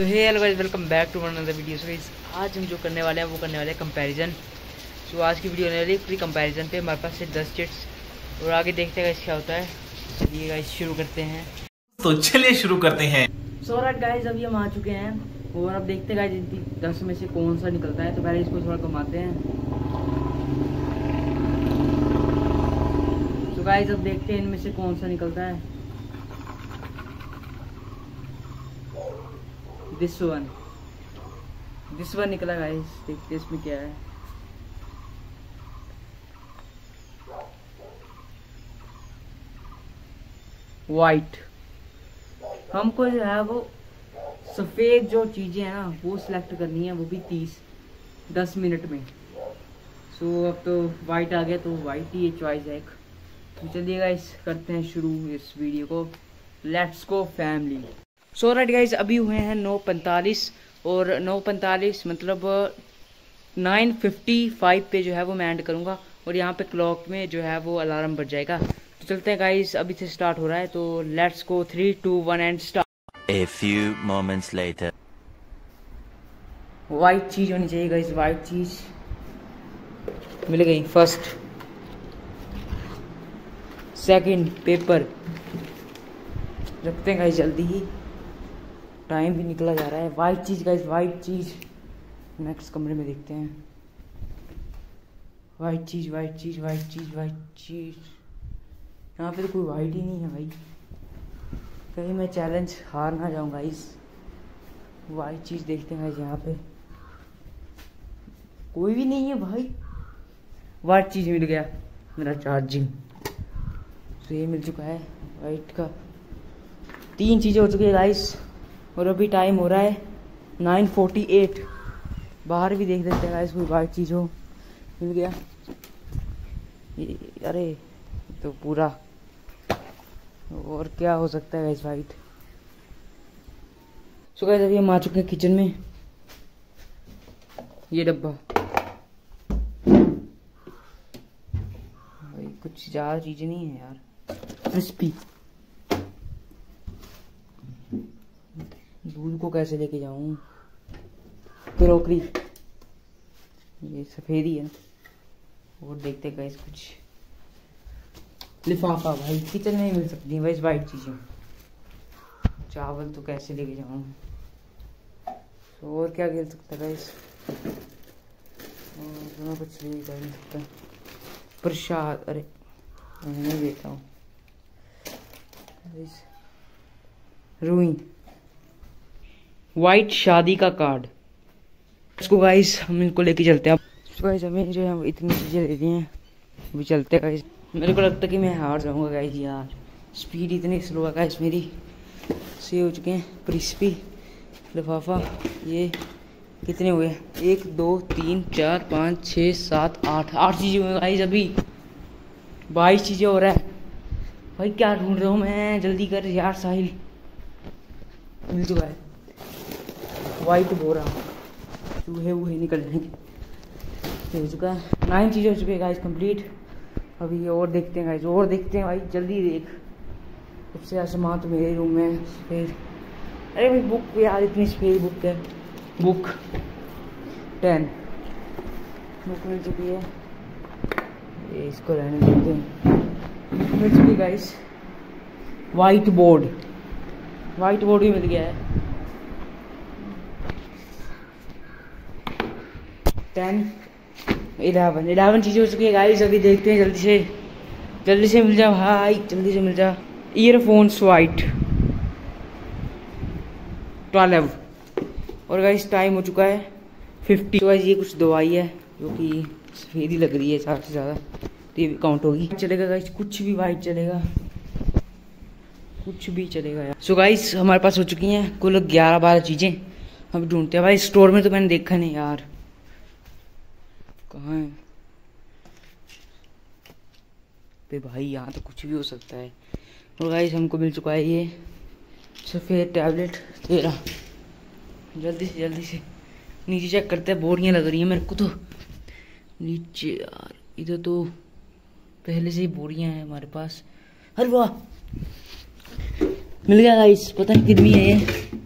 So hey hello guys welcome back to one other video so guys आज हम जो करने वाले हैं वो करने वाले हैं कंपैरिजन सो आज की वीडियो होने वाली है फ्री कंपैरिजन पे। हमारे पास है दस चिट्स और आगे देखते हैं क्या होता है। चलिए गाइस शुरू करते हैं। तो चलिए शुरू करते हैं। सो राइट गाइस अभी हम आ चुके हैं। और अब देखते हैं गाइस दस में से कौन सा निकलता है। तो पहले इसको थोड़ा घुमाते हैं। तो गाइस अब देखते हैं इनमें से कौन सा निकलता है। दिस वन दिस वन निकला गाइस देखते इसमें क्या है। वाइट हमको जो है वो सफ़ेद जो चीज़ें हैं ना वो सिलेक्ट करनी है वो भी तीस दस मिनट में। सो so, अब तो वाइट आ गया तो वाइट ही चॉइस है एक। तो चलिए गाइस करते हैं शुरू इस वीडियो को। Let's go family so right guys अभी हुए हैं नौ पैंतालीस और नौ पैंतालीस मतलब नाइन फिफ्टी फाइव पे जो है वो मैं एंड करूँगा और यहाँ पे क्लॉक में जो है वो अलार्म बढ़ जाएगा। तो चलते हैं गाइस अभी से स्टार्ट हो रहा है तो let's go three two one and start A few moments later. White चीज़ होनी चाहिए गाइस वाइट चीज़ मिल गई फ़र्स्ट सेकंड पेपर रखते हैं गाइस जल्दी ही। टाइम भी निकला जा रहा है। वाइट चीज़ गाइस वाइट चीज़। नेक्स्ट कमरे में देखते हैं। वाइट चीज़ वाइट चीज़ वाइट चीज़ वाइट चीज़। यहाँ पे तो कोई वाइट ही नहीं है भाई। कहीं मैं चैलेंज हार ना जाऊँ गाइस वाइट चीज़ देखते हैं यहाँ पे। कोई भी नहीं है भाई। वाइट चीज़ मिल गया। मेरा चार्जिंग तो ये मिल चुका है। वाइट का। तीन चीज़ें हो चुकी है गाइस और अभी टाइम हो रहा है नाइन फोर्टी एट बाहर भी देख देते हैं कोई वाइट चीज़ हो। मिल गया। अरे तो पूरा। और क्या हो सकता है गाइस वाइट सो गाइस अभी हम आ चुके हैं किचन में। ये डब्बा। कुछ ज़्यादा चीज़ें नहीं है यार। क्रिस्पी दूध को कैसे लेके जाऊँ? क्रोकरी ये सफेदी है और देखते गाइस कुछ। लिफाफा भाई, किचन में मिल सकती भाई वाइट चीज़ें। चावल तो कैसे लेके जाऊँ? तो और क्या खेल सकता है और कुछ नहीं सकता। प्रसाद, अरे नहीं देता हूँ। रुई वाइट शादी का कार्ड इसको गाइस हम इनको लेके चलते हैं। अब गाइस हमें जो है इतनी चीज़ें ले दी हैं। अभी चलते हैं गाइस मेरे को लगता है कि मैं हार जाऊँगा गाइस यार। स्पीड इतनी स्लो है गाइस मेरी। से हो चुके हैं क्रिस्पी लिफाफा ये कितने हुए एक दो तीन चार पाँच छः सात आठ। आठ चीज़ें हुई गाइस अभी। बाईस चीज़ें हो रहा है। भाई क्या ढूंढ रहा हूँ मैं? जल्दी कर यार साहिल। मिल चुका है वाइट बोरा चूहे वूहे निकल जाएँगे। हो चुका है। नाइन चीज़ें हो चुकी है गाइस कंप्लीट अभी और देखते हैं गाइस और देखते हैं, भाई, जल्दी देख। सबसे आसमान तो मेरे रूम में सफ़ेद अरे भाई बुक यार, इतनी सफ़ेद बुक है। बुक टेन बुक मिल चुकी है। ये इसको रहने देते हैं। मिल चुकी guys white board white board भी मिल गया है। टेन इलेवन इलेवन चीज़ें हो चुकी है गाइस अभी देखते हैं, जल्दी से जल्दी से मिल जा भाई जल्दी से मिल जा ईयरफोन्स वाइट ट्वेल्व और गाइस टाइम हो चुका है। फिफ्टी तो गाइस ये कुछ दवाई है, जो कि सफ़ेद ही लग रही है ज़्यादा से ज़्यादा। तो ये भी काउंट होगी। चलेगा गाइस कुछ भी वाइट चलेगा। कुछ भी चलेगा यार। सो गाइस हमारे पास हो चुकी हैं कुल ग्यारह बारह चीज़ें। हम ढूंढते हैं। भाई स्टोर में तो मैंने देखा नहीं यार। कहाँ है? पे भाई, यहाँ तो कुछ भी हो सकता है। और गाइस हमको मिल चुका है ये सफ़ेद टैबलेट तेरह जल्दी से जल्दी से। नीचे चेक करते हैं, बोरियाँ लग रही हैं मेरे को तो। नीचे यार, इधर तो पहले से ही बोरियाँ हैं हमारे पास। अरे वाह! मिल गया गाइस पता नहीं कितनी है ये।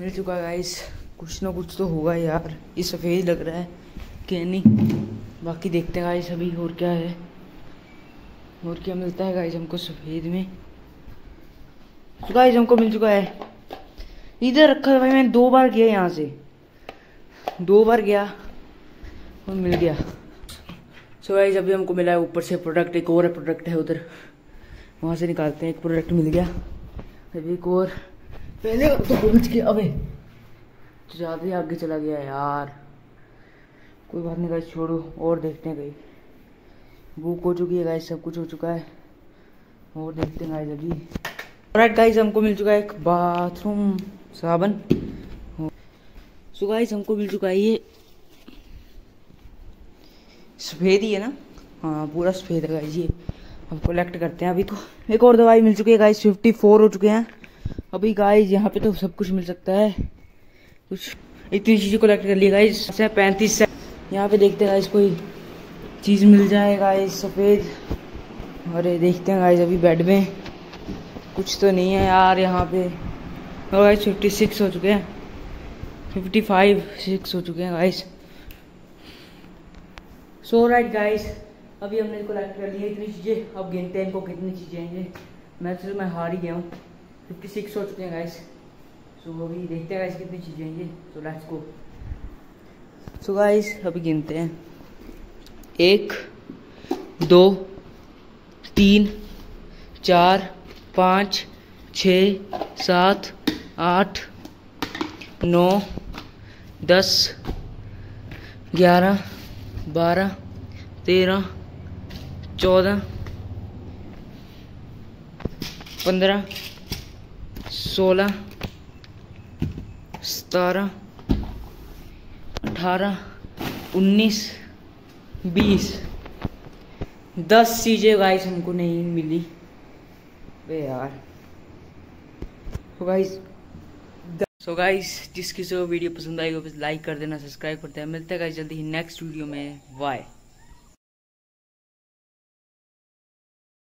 मिल चुका गाइस कुछ ना कुछ तो होगा यार। ये सफ़ेद लग रहा है, कि नहीं? बाकी देखते हैं गाइस अभी और क्या है। और क्या मिलता है गाइस हमको सफ़ेद में। तो गाइस हमको मिल चुका है। इधर रखा था भाई, मैंने दो बार गया यहाँ से। दो बार गया और मिल गया। सो गाइस अभी हमको मिला है ऊपर से प्रोडक्ट एक और प्रोडक्ट है उधर। वहाँ से निकालते हैं, एक प्रोडक्ट मिल गया। अभी एक और। पहले तो पहुँच गया अबे। तो ज़्यादा ही आगे चला गया यार। कोई बात नहीं गाइस, छोड़ो, और देखते हैं कहीं बुक हो चुकी है गाइस, सब कुछ हो चुका है। और देखते हैं गाइस अभी। राइट गाइस हमको मिल चुका है एक बाथरूम साबन। सो गाइस हमको मिल चुका है ये। सफ़ेद ही है ना? हाँ पूरा सफ़ेद है गाइस ये। हम कलेक्ट करते हैं अभी तो। एक और दवाई मिल चुकी है गाइस फिफ्टी फोर हो चुके हैं। अभी गाइस यहाँ पे तो सब कुछ मिल सकता है। कुछ इतनी चीज़ें कलेक्ट कर ली गाइस पैंतीस यहाँ पे देखते हैं गाइस कोई चीज़ मिल जाए गाइस सफ़ेद। अरे देखते हैं गाइस अभी बेड में। कुछ तो नहीं है यार यहाँ पे। और गाइस फिफ्टी सिक्स हो चुके हैं। फिफ्टी फाइव सिक्स हो चुके हैं गाइस सो राइट गाइस अभी हमने कलेक्ट कर लिया इतनी चीज़ें। अब गिनते हैं इनको कितनी चीज़ें हैं ये। मैं चलो मैं हार ही गया हूँ। फिफ्टी सिक्स हो चुके हैं गाइस सो अभी देखते हैं गाइस कितनी चीज़ें हैं ये। So let's go so guys अभी गिनते हैं। एक, दो, तीन, चार, पाँच, छ, सात, आठ, नौ, दस, ग्यारह, बारह, तेरह, चौदह, पंद्रह, सोलह, सतारह अठारह, उन्नीस, बीस। दस चीज़ें गाइस हमको नहीं मिली। वे यार। गाइस सो गाइस जिस किसी को वीडियो पसंद आएगी लाइक कर देना सब्सक्राइब कर देना। मिलते हैं गाइस जल्दी ही नेक्स्ट वीडियो में। बाय